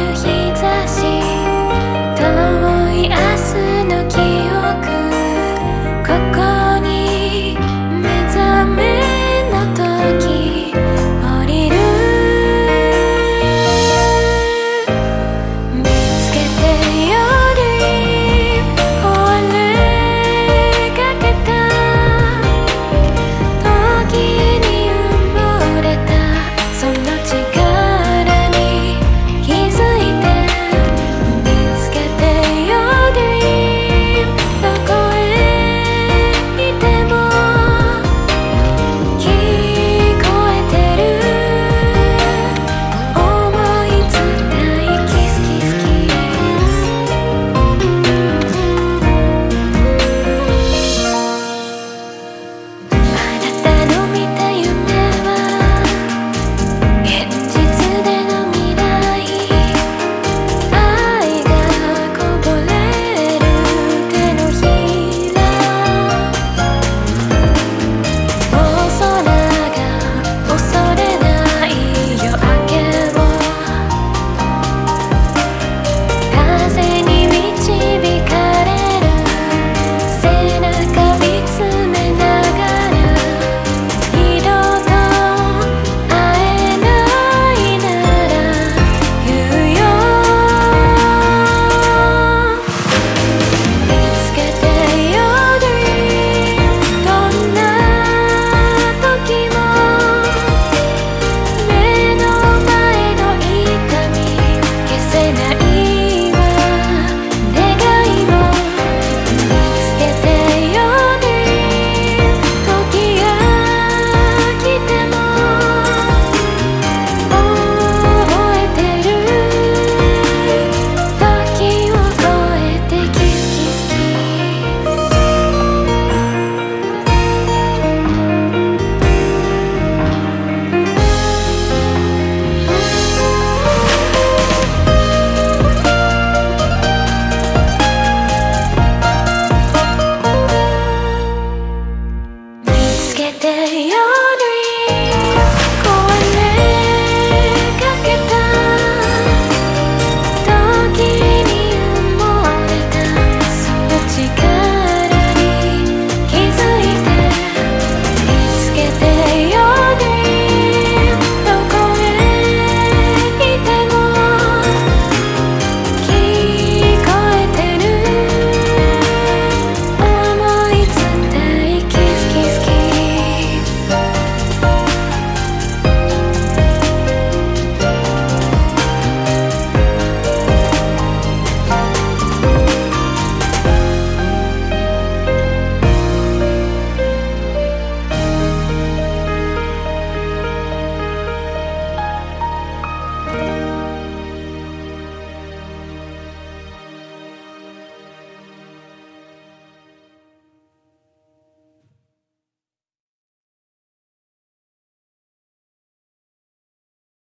do you Yeah, yeah.